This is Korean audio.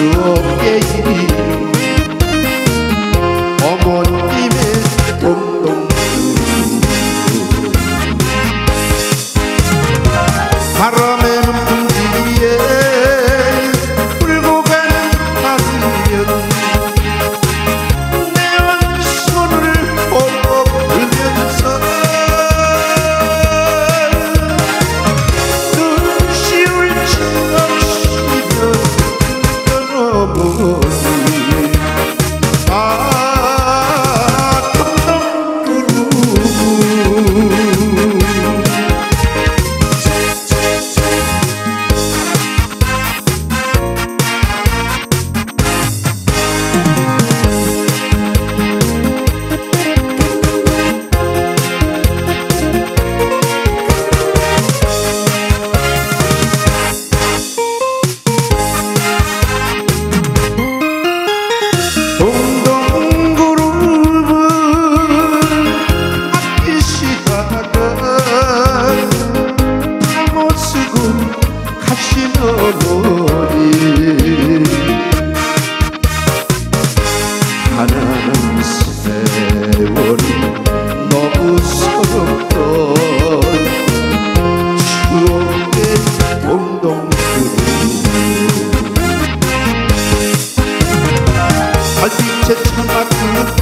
to 없던 추억의 동동수 달빛에 찬바람